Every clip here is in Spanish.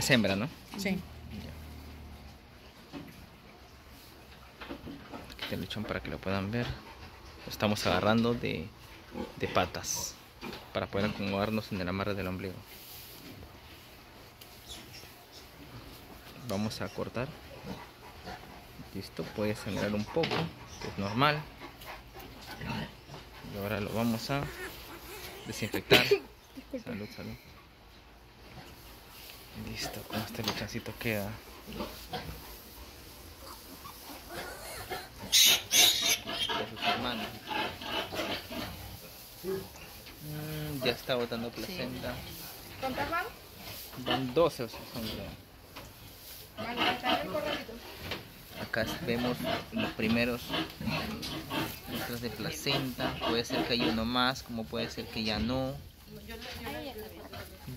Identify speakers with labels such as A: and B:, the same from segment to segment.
A: Es hembra, ¿no?
B: Sí.
A: Aquí está el lechón para que lo puedan ver. Lo estamos agarrando de, de patas para poder acomodarnos en el amarre del ombligo. Vamos a cortar. Listo, puede sangrar un poco, es normal. Y ahora lo vamos a desinfectar. Salud, salud. Listo, con este lechoncito queda. Mm, ya está botando placenta.
B: ¿Cuántas van?
A: Van 12 o sea, son ya.
B: Vale, está en el corralito.
A: Acá vemos los primeros muestras de placenta. Puede ser que hay uno más, como puede ser que ya no.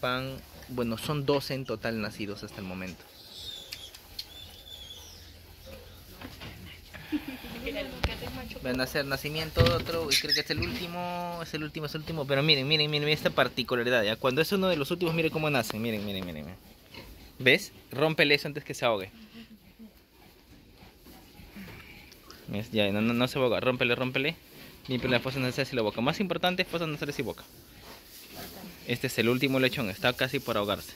A: Van, bueno, son 12 en total nacidos hasta el momento. Van a hacer nacimiento otro, y creo que es el último, es el último, es el último. Pero miren, miren, miren esta particularidad. Cuando es uno de los últimos, miren cómo nacen. Miren, miren, miren. miren. ¿Ves? Rómpele eso antes que se ahogue. Ya, no, no, no se ahoga. Rómpele, rómpele. Limpia las fosas nasales y la boca. Más importante, fosas nasales y boca. Este es el último lechón. Está casi por ahogarse.